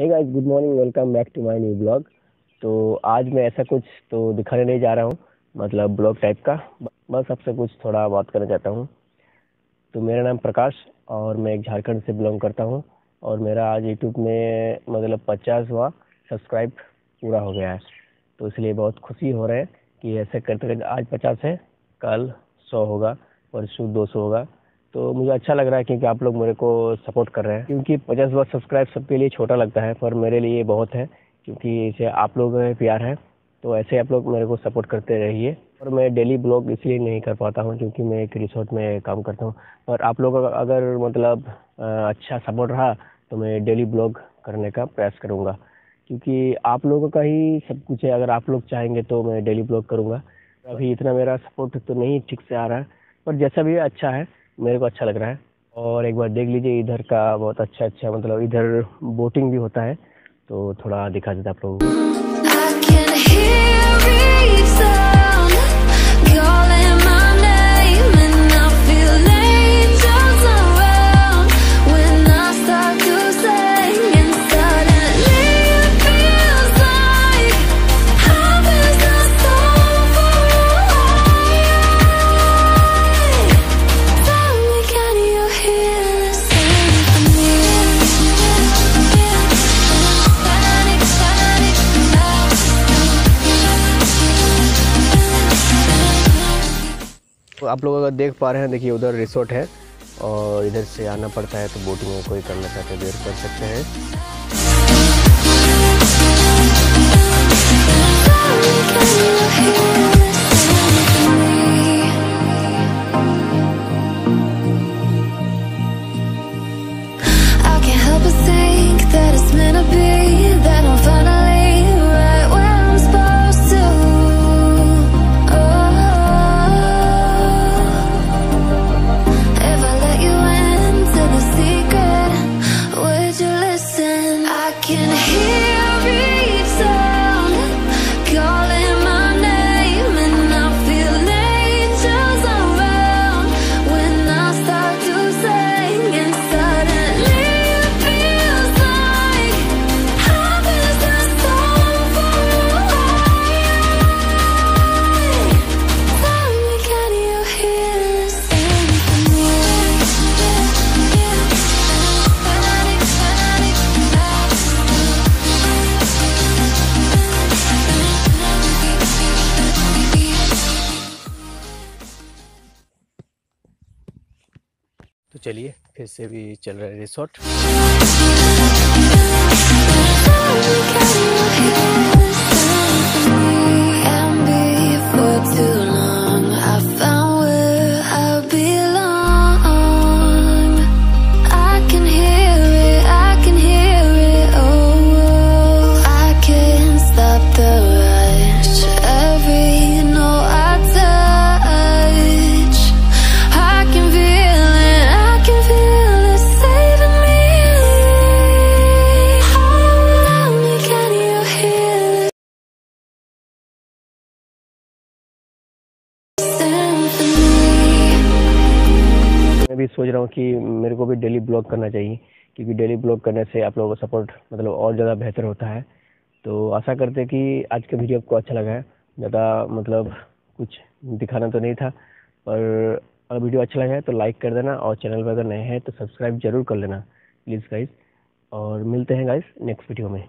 Hey guys good morning welcome back to my new blog तो आज मैं ऐसा कुछ तो दिखाने नहीं जा रहा हूँ मतलब ब्लॉग टाइप का बस आपसे कुछ थोड़ा बात करना चाहता हूँ। तो मेरा नाम प्रकाश और मैं एक झारखंड से बिलोंग करता हूँ और मेरा आज यूट्यूब में मतलब पचास हुआ सब्सक्राइब पूरा हो गया है। तो इसलिए बहुत खुशी हो रहा है कि ऐसे करते करते आज पचास है, कल सौ होगा, परसों दो सौ होगा। तो मुझे अच्छा लग रहा है क्योंकि आप लोग मेरे को सपोर्ट कर रहे हैं। क्योंकि पचास बार सब्सक्राइब सबके लिए छोटा लगता है, पर मेरे लिए बहुत है, क्योंकि इसे आप लोग प्यार है। तो ऐसे आप लोग मेरे को सपोर्ट करते रहिए। और मैं डेली ब्लॉग इसलिए नहीं कर पाता हूँ, क्योंकि मैं एक रिसोर्ट में काम करता हूँ। और आप लोग अगर मतलब अच्छा सपोर्ट रहा तो मैं डेली ब्लॉग करने का प्रयास करूँगा। क्योंकि आप लोगों का ही सब कुछ है, अगर आप लोग चाहेंगे तो मैं डेली ब्लॉग करूँगा। अभी इतना मेरा सपोर्ट तो नहीं ठीक से आ रहा है, पर जैसा भी अच्छा है। मेरे को अच्छा लग रहा है। और एक बार देख लीजिए, इधर का बहुत अच्छा अच्छा मतलब इधर बोटिंग भी होता है तो थोड़ा दिखा देता आप लोगों को। आप लोग अगर देख पा रहे हैं, देखिए उधर रिसोर्ट है और इधर से आना पड़ता है तो बोटिंग कोई करना चाहते हैं देर कर सकते हैं। तो चलिए फिर से भी चल रहा है रिसोर्ट। भी सोच रहा हूँ कि मेरे को भी डेली ब्लॉग करना चाहिए, क्योंकि डेली ब्लॉग करने से आप लोगों का सपोर्ट मतलब और ज़्यादा बेहतर होता है। तो आशा करते हैं कि आज का वीडियो आपको अच्छा लगा है। ज़्यादा मतलब कुछ दिखाना तो नहीं था, पर अगर वीडियो अच्छा लगा है तो लाइक कर देना और चैनल पर अगर नए हैं तो सब्सक्राइब ज़रूर कर लेना प्लीज़ गाइज़ और मिलते हैं गाइज़ नेक्स्ट वीडियो में।